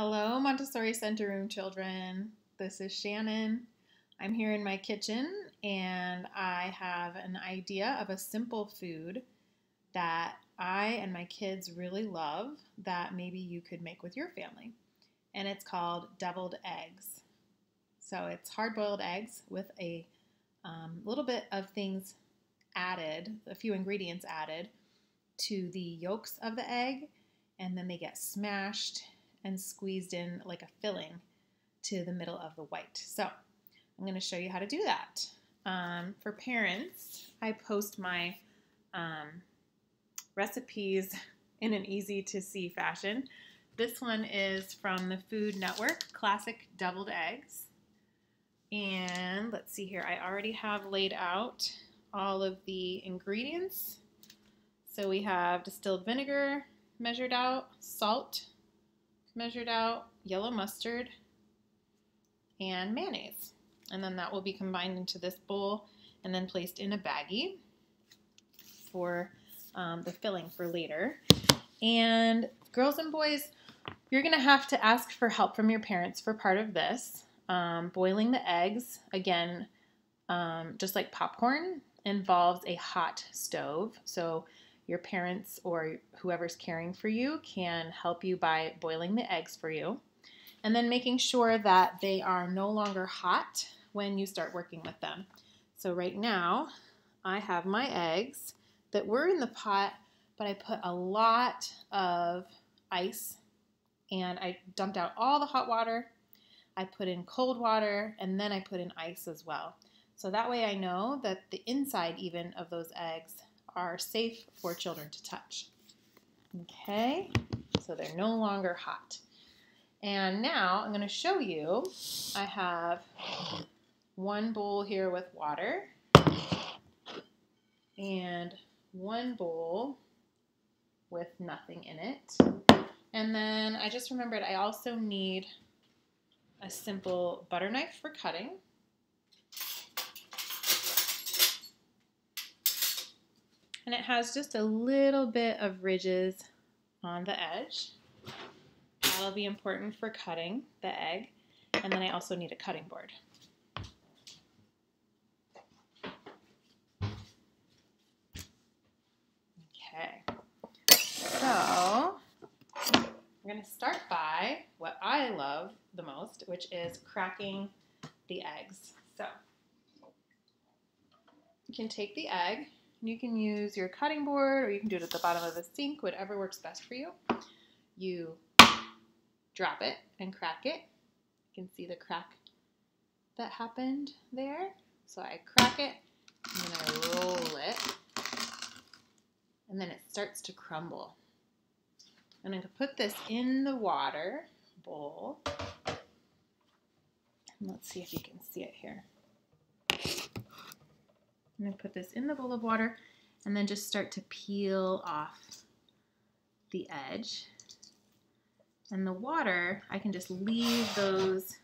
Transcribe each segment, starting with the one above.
Hello, Montessori Center Room children. This is Shannon. I'm here in my kitchen and I have an idea of a simple food that I and my kids really love that maybe you could make with your family. And it's called deviled eggs. So it's hard boiled eggs with a um, little bit of things added, a few ingredients added to the yolks of the egg, and then they get smashed and squeezed in like a filling to the middle of the white. So I'm going to show you how to do that. Um, for parents, I post my um, recipes in an easy to see fashion. This one is from the Food Network, Classic Deviled Eggs. And let's see here, I already have laid out all of the ingredients. So we have distilled vinegar measured out, salt, measured out, yellow mustard, and mayonnaise. And then that will be combined into this bowl and then placed in a baggie for um, the filling for later. And girls and boys, you're going to have to ask for help from your parents for part of this. Um, boiling the eggs, again, um, just like popcorn, involves a hot stove. So your parents or whoever's caring for you can help you by boiling the eggs for you. And then making sure that they are no longer hot when you start working with them. So right now, I have my eggs that were in the pot, but I put a lot of ice and I dumped out all the hot water. I put in cold water and then I put in ice as well. So that way I know that the inside even of those eggs are safe for children to touch. Okay, so they're no longer hot. And now I'm going to show you, I have one bowl here with water and one bowl with nothing in it. And then I just remembered I also need a simple butter knife for cutting. And it has just a little bit of ridges on the edge. That'll be important for cutting the egg. And then I also need a cutting board. Okay, so I'm to start by what I love the most, which is cracking the eggs. So you can take the egg you can use your cutting board or you can do it at the bottom of the sink, whatever works best for you. You drop it and crack it. You can see the crack that happened there. So I crack it and then I roll it and then it starts to crumble. And I'm going to put this in the water bowl. And let's see if you can see it here. I'm going to put this in the bowl of water and then just start to peel off the edge. And the water, I can just leave those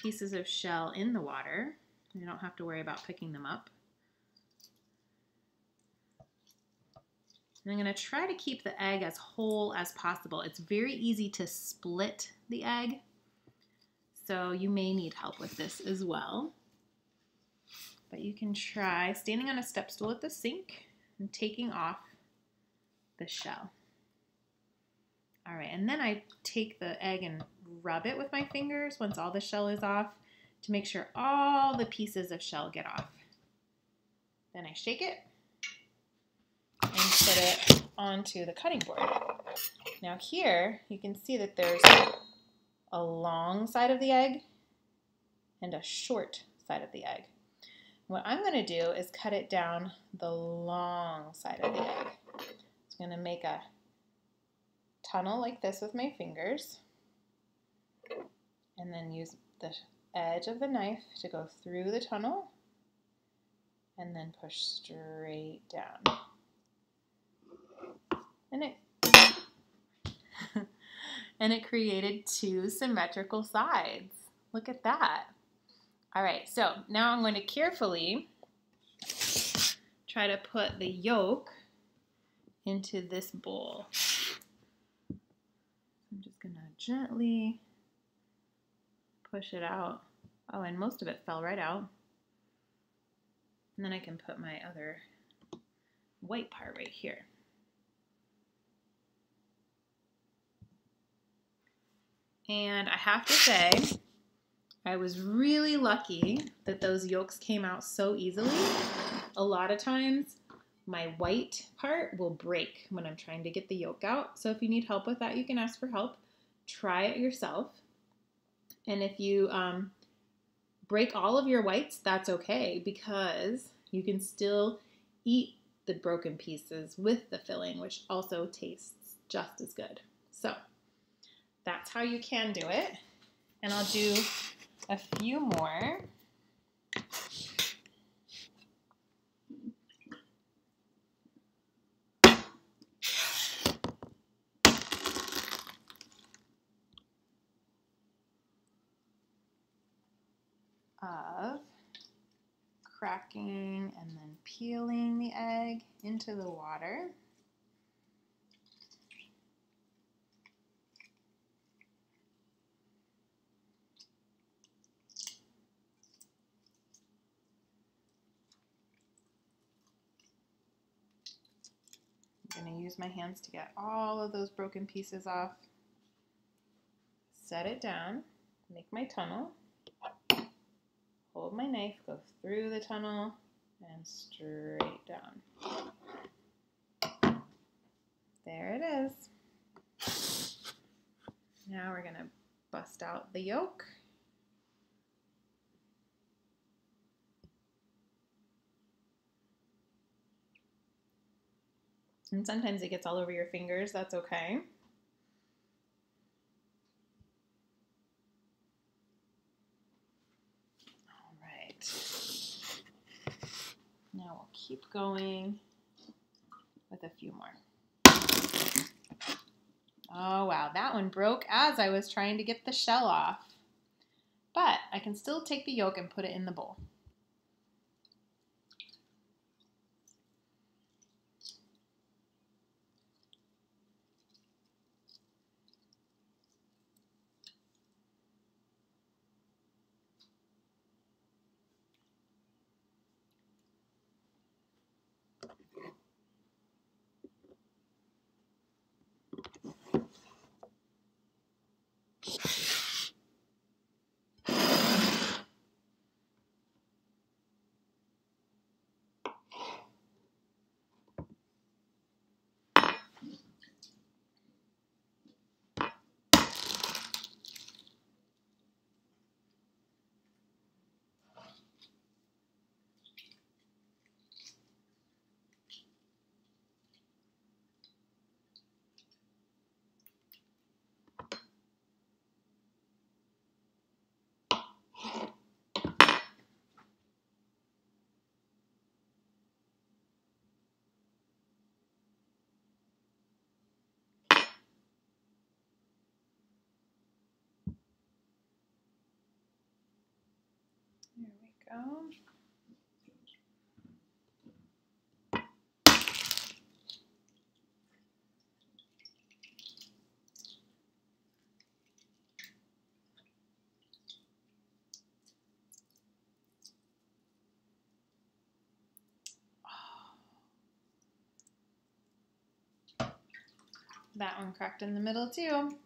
pieces of shell in the water. You don't have to worry about picking them up. And I'm going to try to keep the egg as whole as possible. It's very easy to split the egg, so you may need help with this as well. But you can try standing on a step stool at the sink and taking off the shell. All right, and then I take the egg and rub it with my fingers once all the shell is off to make sure all the pieces of shell get off. Then I shake it and put it onto the cutting board. Now here, you can see that there's a long side of the egg and a short side of the egg. What I'm going to do is cut it down the long side of the egg. I'm going to make a tunnel like this with my fingers and then use the edge of the knife to go through the tunnel and then push straight down. And it and it created two symmetrical sides. Look at that. All right, so now I'm going to carefully try to put the yolk into this bowl. I'm just gonna gently push it out. Oh, and most of it fell right out. And then I can put my other white part right here. And I have to say, I was really lucky that those yolks came out so easily. A lot of times, my white part will break when I'm trying to get the yolk out. So if you need help with that, you can ask for help. Try it yourself. And if you um, break all of your whites, that's okay because you can still eat the broken pieces with the filling, which also tastes just as good. So that's how you can do it. And I'll do a few more. of cracking and then peeling the egg into the water. Going to use my hands to get all of those broken pieces off. Set it down, make my tunnel hold my knife, go through the tunnel, and straight down. There it is. Now we're going to bust out the yolk. And sometimes it gets all over your fingers, that's okay. All right. Now we'll keep going with a few more. Oh wow, that one broke as I was trying to get the shell off. But I can still take the yolk and put it in the bowl. There we go. That one cracked in the middle too.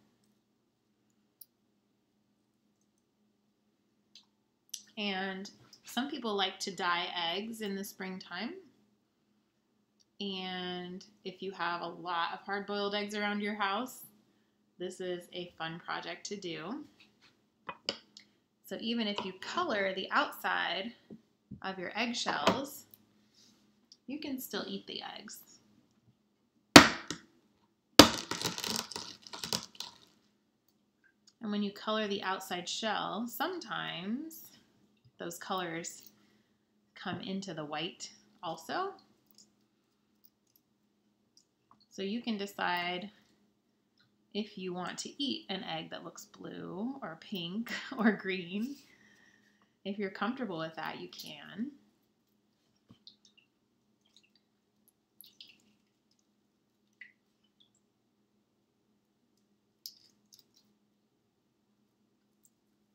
And some people like to dye eggs in the springtime. And if you have a lot of hard boiled eggs around your house, this is a fun project to do. So even if you color the outside of your eggshells, you can still eat the eggs. And when you color the outside shell, sometimes those colors come into the white also. So you can decide if you want to eat an egg that looks blue or pink or green. If you're comfortable with that, you can.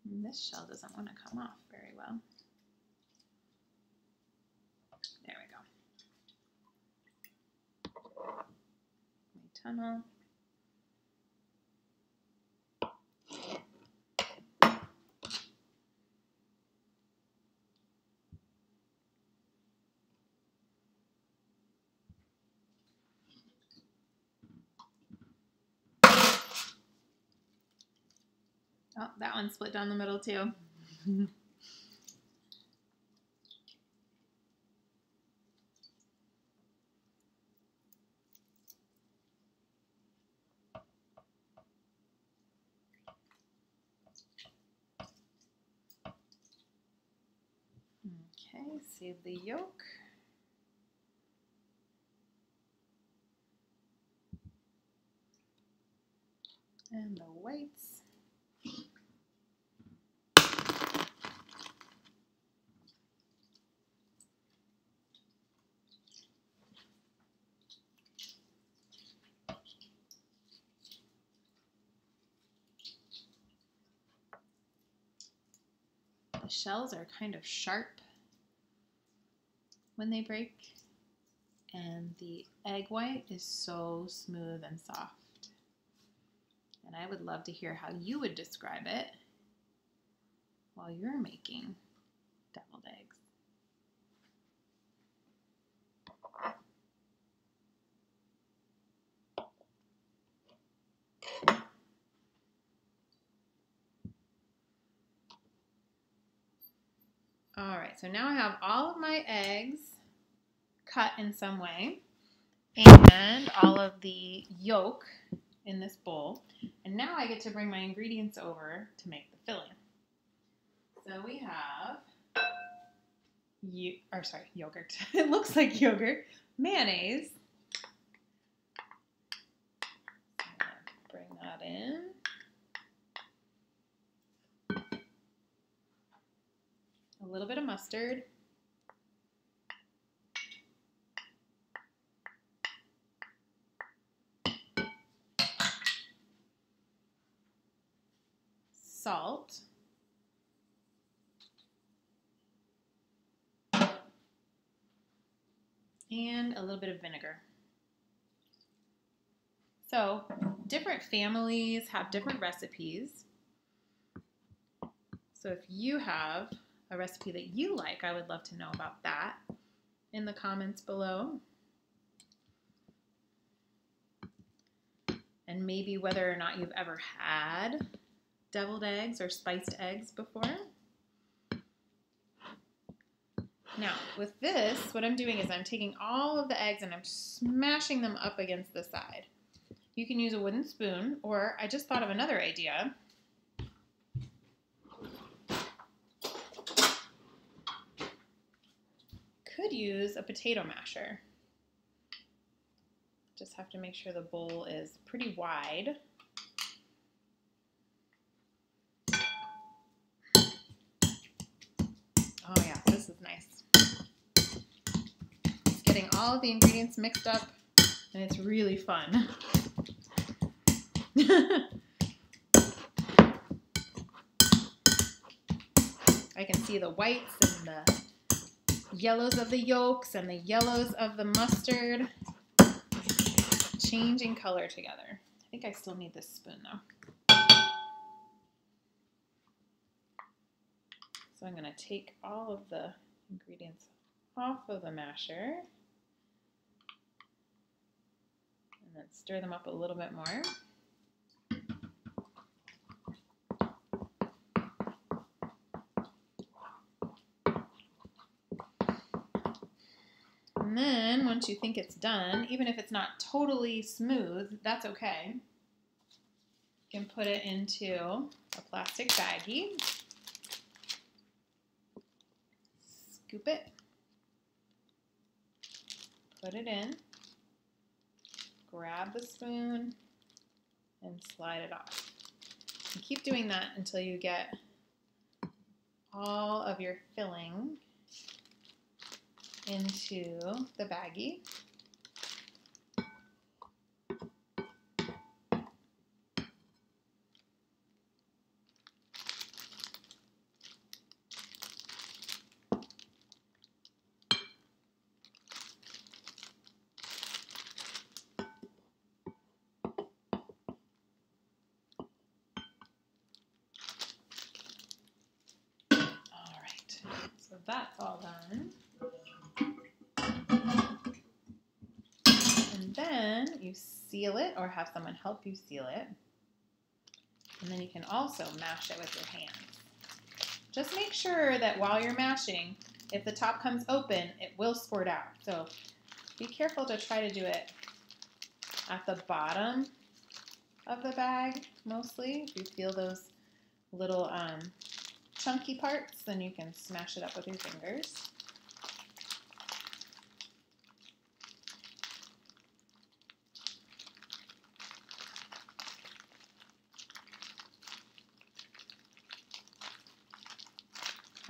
And this shell doesn't want to come off very well. There we go. Tunnel. Oh, that one split down the middle too. Okay, save the yolk. And the whites. The shells are kind of sharp when they break, and the egg white is so smooth and soft. And I would love to hear how you would describe it while you're making deviled eggs. All so now I have all of my eggs cut in some way and all of the yolk in this bowl. And now I get to bring my ingredients over to make the filling. So we have, you, or sorry, yogurt. it looks like yogurt, mayonnaise. bring that in. A little bit of mustard. Salt. And a little bit of vinegar. So, different families have different recipes. So, if you have a recipe that you like, I would love to know about that in the comments below. And maybe whether or not you've ever had deviled eggs or spiced eggs before. Now, with this, what I'm doing is I'm taking all of the eggs and I'm smashing them up against the side. You can use a wooden spoon, or I just thought of another idea. Could use a potato masher. Just have to make sure the bowl is pretty wide. Oh yeah, this is nice. It's getting all of the ingredients mixed up and it's really fun. I can see the whites and the yellows of the yolks and the yellows of the mustard changing color together. I think I still need this spoon though. So I'm going to take all of the ingredients off of the masher and then stir them up a little bit more. And then once you think it's done, even if it's not totally smooth, that's okay. You can put it into a plastic baggie. Scoop it. Put it in. Grab the spoon and slide it off. And keep doing that until you get all of your filling into the baggie. You seal it or have someone help you seal it. And then you can also mash it with your hands. Just make sure that while you're mashing, if the top comes open, it will squirt out. So be careful to try to do it at the bottom of the bag mostly. If you feel those little um, chunky parts, then you can smash it up with your fingers.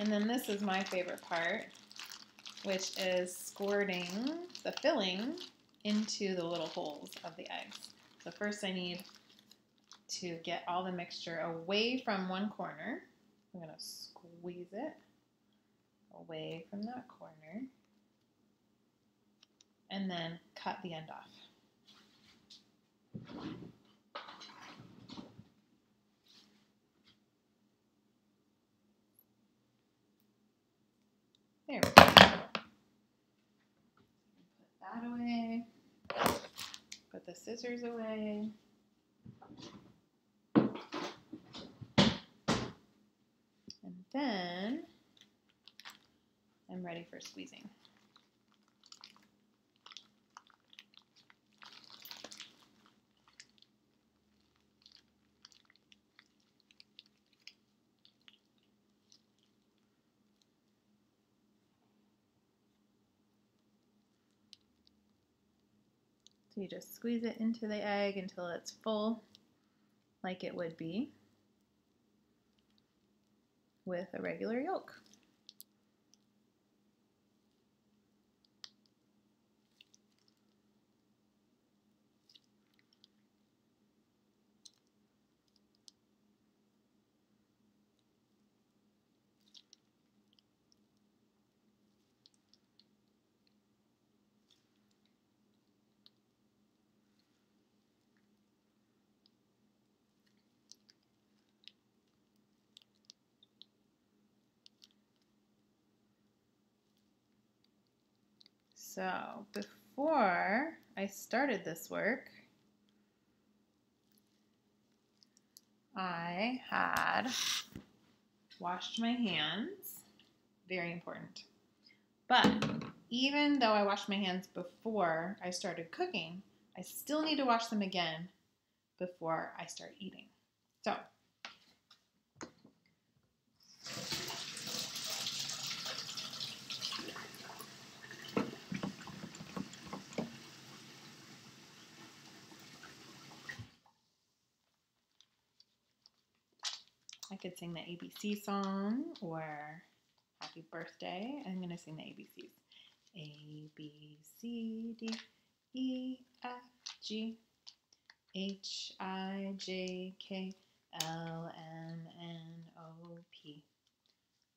And then this is my favorite part, which is squirting the filling into the little holes of the eggs. So first I need to get all the mixture away from one corner. I'm going to squeeze it away from that corner and then cut the end off. There we go. Put that away. Put the scissors away. And then I'm ready for squeezing. So you just squeeze it into the egg until it's full, like it would be with a regular yolk. So before I started this work, I had washed my hands. Very important. But even though I washed my hands before I started cooking, I still need to wash them again before I start eating. So I could sing the ABC song or happy birthday. I'm going to sing the ABCs. A, B, C, D, E, F, G, H, I, J, K, L, M, N, O, P,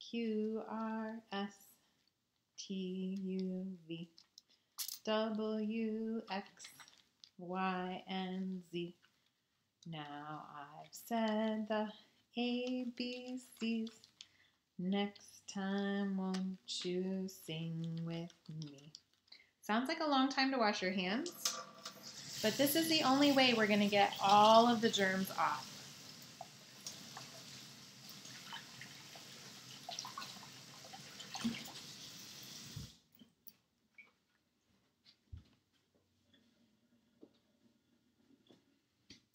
Q, R, S, T, U, V, W, X, Y, and Z. Now I've said the ABCs. Next time, won't you sing with me? Sounds like a long time to wash your hands, but this is the only way we're going to get all of the germs off.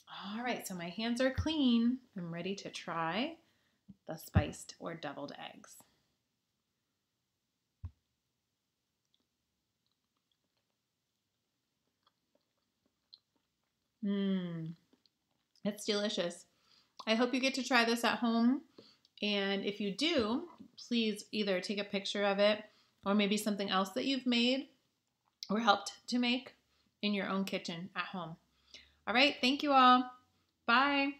All right, so my hands are clean. I'm ready to try the spiced or deviled eggs. Mmm, it's delicious. I hope you get to try this at home. And if you do, please either take a picture of it or maybe something else that you've made or helped to make in your own kitchen at home. All right, thank you all. Bye.